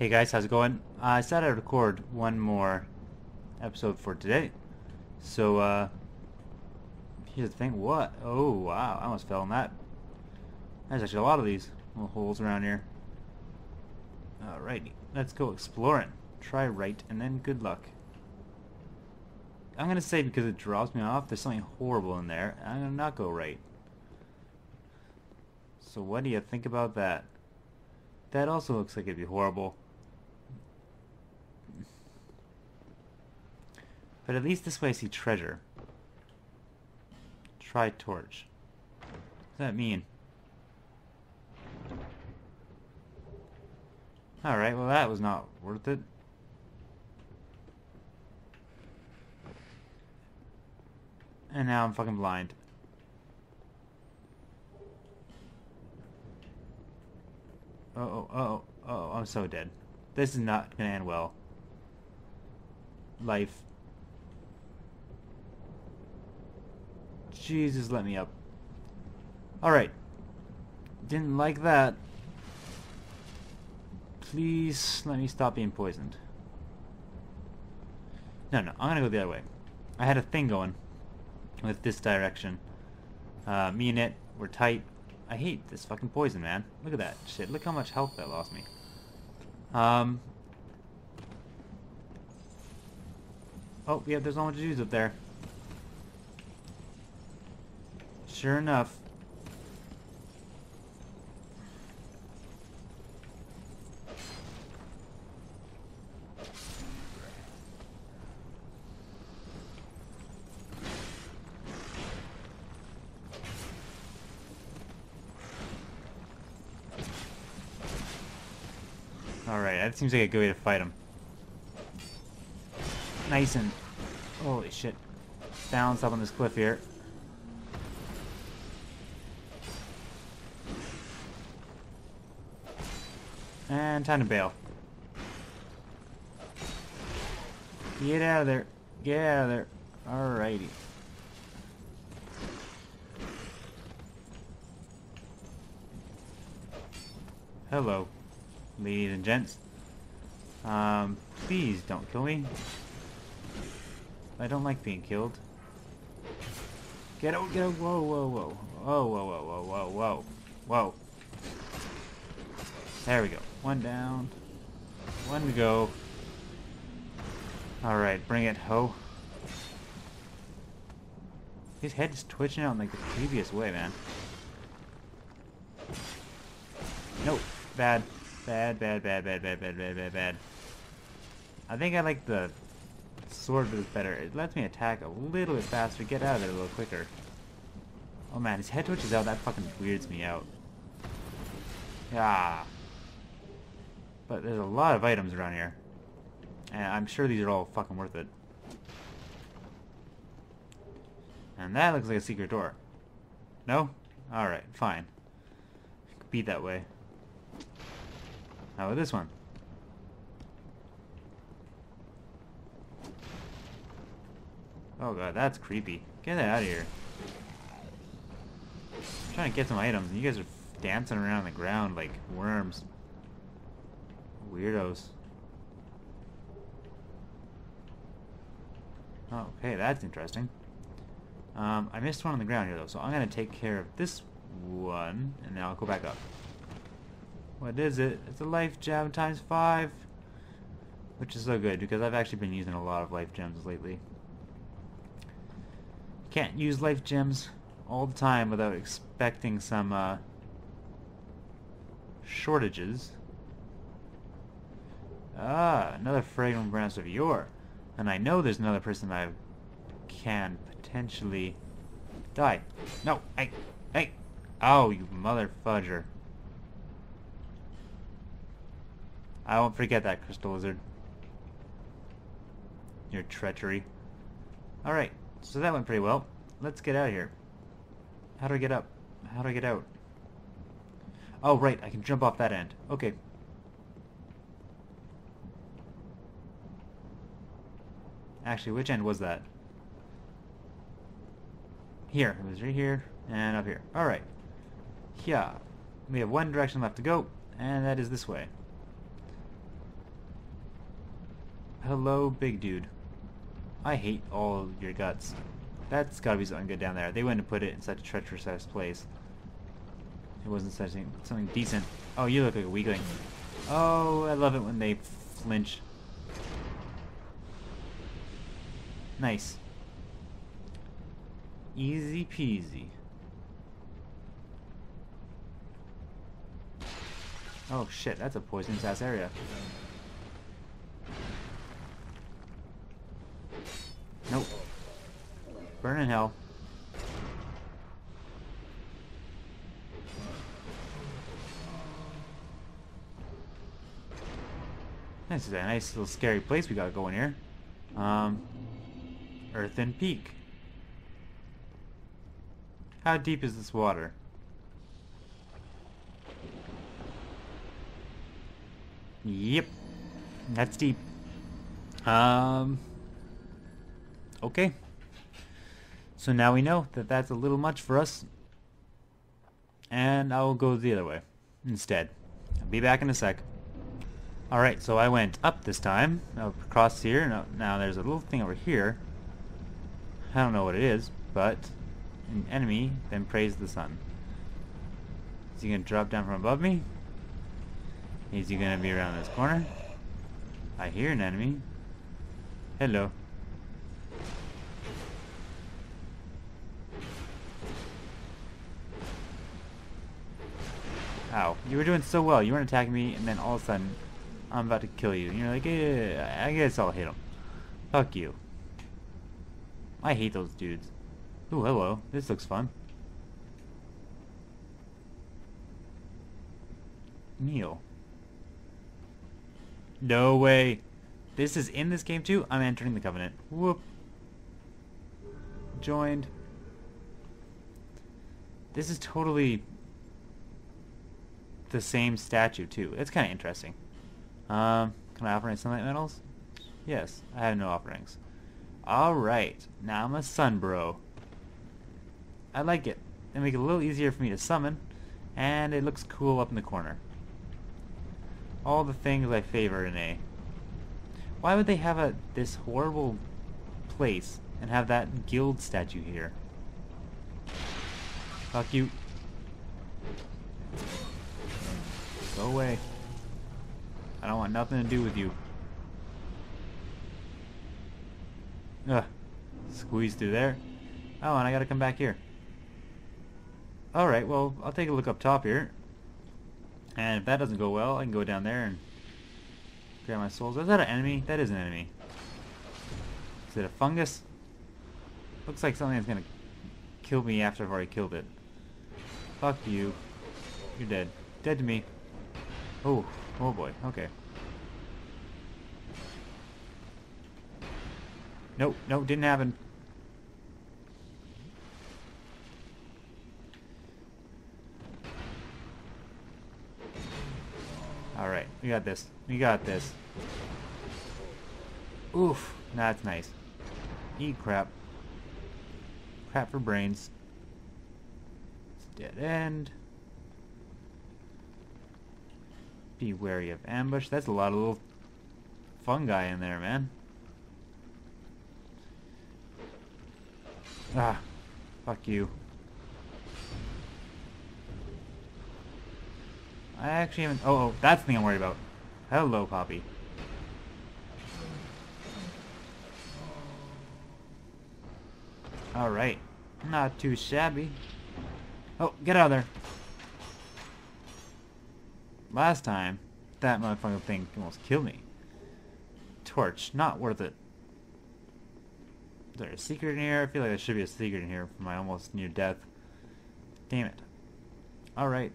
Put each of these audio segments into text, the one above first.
Hey guys, how's it going? Uh, I said I'd record one more episode for today. So, uh, here's the thing. What? Oh, wow. I almost fell in that. There's actually a lot of these little holes around here. Alrighty. Let's go exploring. Try right, and then good luck. I'm gonna say because it drops me off, there's something horrible in there. I'm gonna not go right. So what do you think about that? That also looks like it'd be horrible. But at least this way I see treasure. Try torch. What does that mean? Alright, well that was not worth it. And now I'm fucking blind. Uh oh, uh oh, uh oh, I'm so dead. This is not gonna end well. Life. Jesus, let me up. Alright. Didn't like that. Please let me stop being poisoned. No, no, I'm gonna go the other way. I had a thing going with this direction. Uh, me and it were tight. I hate this fucking poison, man. Look at that shit. Look how much health that lost me. Um. Oh, yeah, there's not much to use up there. Sure enough. Alright, that seems like a good way to fight him. Nice and... Holy shit. Balance up on this cliff here. And time to bail. Get out of there. Get out of there. Alrighty. Hello, ladies and gents. Um, please don't kill me. I don't like being killed. Get out, get out, whoa, whoa, whoa. Whoa, whoa, whoa, whoa, whoa, whoa. Whoa. There we go. One down. One to go. Alright, bring it, ho. His head is twitching out in like the previous way, man. Nope. Bad. Bad, bad, bad, bad, bad, bad, bad, bad, bad. I think I like the sword better. It lets me attack a little bit faster, get out of it a little quicker. Oh man, his head twitches out, that fucking weirds me out. Yeah. But there's a lot of items around here. And I'm sure these are all fucking worth it. And that looks like a secret door. No? Alright, fine. Be that way. How about this one? Oh god, that's creepy. Get that out of here. I'm trying to get some items, and you guys are dancing around on the ground like worms. Weirdos. Okay, that's interesting. Um, I missed one on the ground here, though, so I'm going to take care of this one, and then I'll go back up. What is it? It's a life gem times five. Which is so good, because I've actually been using a lot of life gems lately. Can't use life gems all the time without expecting some, uh, shortages. Ah, another fragrant branch of yore. And I know there's another person I can potentially die. No, hey, hey. Oh, you mother fudger. I won't forget that, Crystal Lizard. Your treachery. Alright, so that went pretty well. Let's get out of here. How do I get up? How do I get out? Oh, right, I can jump off that end. Okay. Actually, which end was that? Here. It was right here and up here. Alright. Yeah. We have one direction left to go, and that is this way. hello, big dude. I hate all your guts. That's gotta be something good down there. They wouldn't put it in such a treacherous place. It wasn't such something decent. Oh, you look like a weakling. Oh, I love it when they flinch. Nice. Easy peasy. Oh shit, that's a poisonous ass area. Nope. Burn in hell. This is a nice little scary place we got going here. Um, Earthen Peak. How deep is this water? Yep. That's deep. Um, okay. So now we know that that's a little much for us. And I will go the other way instead. I'll be back in a sec. Alright, so I went up this time, across here. Now, now there's a little thing over here. I don't know what it is, but an enemy then praise the sun. Is he going to drop down from above me? Is he going to be around this corner? I hear an enemy. Hello. Ow. You were doing so well. You weren't attacking me, and then all of a sudden, I'm about to kill you. And you're like, yeah, I guess I'll hit him. Fuck you. I hate those dudes. Ooh, hello. This looks fun. Neil. No way. This is in this game too? I'm entering the Covenant. Whoop. Joined. This is totally the same statue too. It's kind of interesting. Um, can I offer any sunlight medals? Yes, I have no offerings. Alright, now I'm a sun bro. I like it. They make it a little easier for me to summon, and it looks cool up in the corner. All the things I favor in A. Why would they have a this horrible place and have that guild statue here? Fuck you. Go away. I don't want nothing to do with you. Ugh. Squeeze through there. Oh, and I gotta come back here. Alright, well, I'll take a look up top here. And if that doesn't go well, I can go down there and grab my souls. Is that an enemy? That is an enemy. Is it a fungus? Looks like something that's gonna kill me after I've already killed it. Fuck you. You're dead. Dead to me. Oh, oh boy. Okay. Nope, nope, didn't happen. Alright, we got this. We got this. Oof, that's nice. Eat crap. Crap for brains. Dead end. Be wary of ambush. That's a lot of little fungi in there, man. Ah, fuck you. I actually haven't... Oh, oh, that's the thing I'm worried about. Hello, Poppy. Alright. Not too shabby. Oh, get out of there. Last time, that motherfucking thing almost killed me. Torch, not worth it. Is there a secret in here? I feel like there should be a secret in here for my almost near death. Damn it. Alright.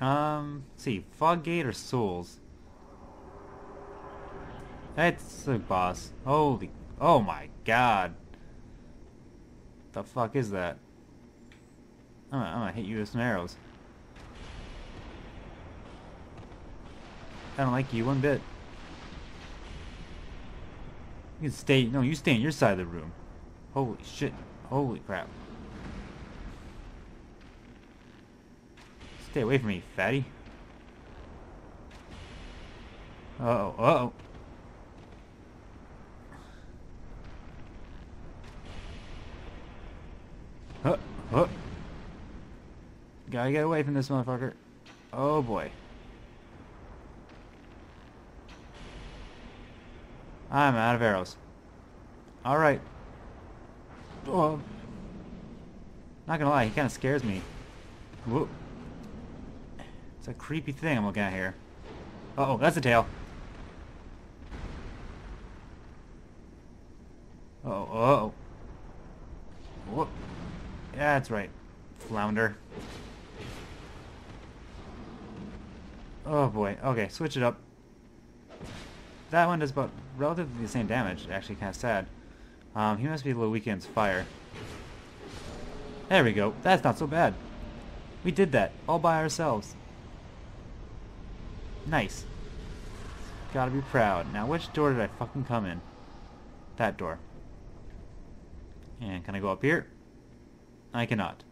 Um, see, Foggate or Souls? That's the boss. Holy, oh my god. The fuck is that? I'm gonna, I'm gonna hit you with some arrows. I don't like you one bit. You can stay. No, you stay in your side of the room. Holy shit. Holy crap. Stay away from me, fatty. Uh-oh, uh-oh. Huh, huh. Gotta get away from this motherfucker. Oh boy. I'm out of arrows. Alright. Oh. Not gonna lie, he kinda scares me. Whoop. It's a creepy thing I'm looking at here. Uh oh, that's a tail. Uh oh, uh oh. Whoop. Yeah, that's right. Flounder. Oh boy. Okay, switch it up. That one does about relatively the same damage. Actually, kind of sad. Um, he must be a little weak against fire. There we go. That's not so bad. We did that all by ourselves. Nice. Gotta be proud. Now, which door did I fucking come in? That door. And can I go up here? I cannot.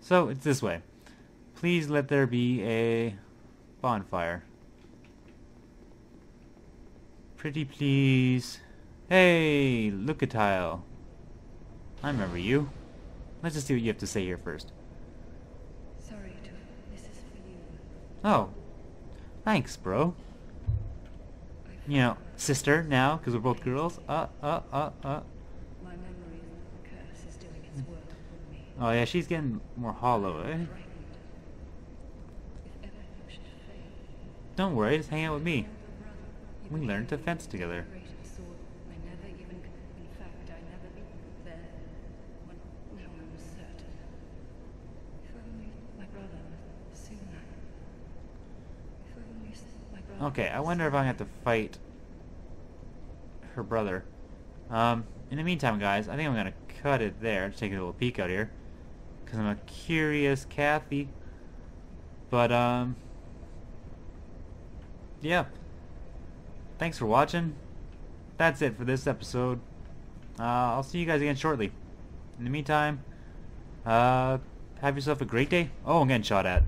So, it's this way. Please let there be a bonfire. Pretty please. Hey, Lucatiel. I remember you. Let's just see what you have to say here first. Sorry, to this is for you. Oh. Thanks, bro. You know, sister now, because we're both girls. Uh, uh, uh, uh. My memory of the curse is doing its work upon me. Oh yeah, she's getting more hollow, eh? Frightened. If ever you should fail. Don't worry, just hang out with me. Younger brother, you We learned to fence together. greater. I never even, I never even there. When, now I'm certain. If only my brother was sooner. If only s- my brother. Okay, I wonder if I have to fight her brother. Um, in the meantime, guys, I think I'm gonna cut it there. Just take a little peek out here, because I'm a curious Kathy. But um, yeah. Thanks for watching. That's it for this episode. Uh, I'll see you guys again shortly. In the meantime, uh, have yourself a great day. Oh, I'm getting shot at.